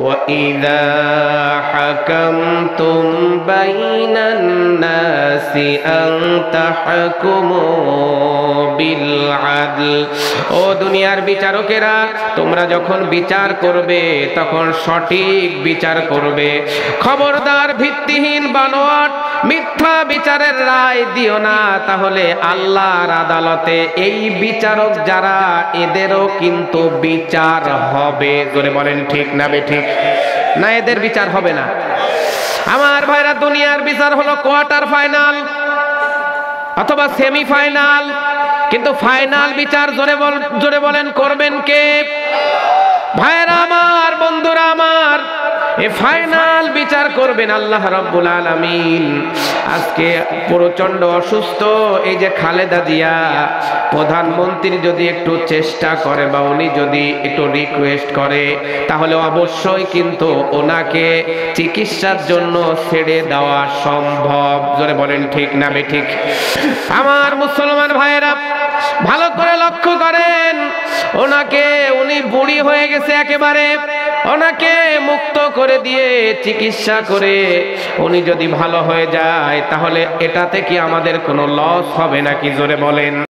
وإذا حكمتم بين الناس أن تحكموا بالعدل ও দুনিয়ার বিচারকেরা তোমরা যখন বিচার করবে তখন সঠিক বিচার করবে খবরদার ভিত্তিহীন বানোয়াট মিথ্যা বিচারের রায় দিও না তাহলে আল্লাহর আদালতে এই বিচারক যারা এদেরও কিন্তু বিচার হবে জোরে বলেন ঠিক না বে ঠিক না এদের বিচার হবে না আমার ভাইরা, দুনিয়ার বিচার হলো কোয়ার্টার ফাইনাল অথবা সেমি ফাইনাল কিন্তু ফাইনাল বিচার জোরে জোরে বলেন, করবেন কে? ভাইরা এ ফাইনাল বিচার করবেন আল্লাহ রব্বুল আলামিন। আজকে প্রচণ্ড অসুস্থ, এই যে খালেদা জিয়া, প্রধানমন্ত্রী যদি একটু চেষ্টা করে বা উনি যদি একটু রিকোয়েস্ট করে, তাহলে অবশ্যই কিন্তু ওনাকে চিকিৎসার জন্য ছেড়ে দেওয়া সম্ভব। জোরে বলেন, ঠিক না বে ঠিক? আমার মুসলমান ভাইয়েরা, ভালো করে লক্ষ্য করেন। ওনাকে উনি বুড়ি হয়ে গেছে একেবারে। ওনাকে মুক্ত করে দিয়ে চিকিৎসা করে উনি যদি ভালো হয়ে যায়, তাহলে এটাতে কি আমাদের কোনো লস হবে নাকি? জোরে বলেন।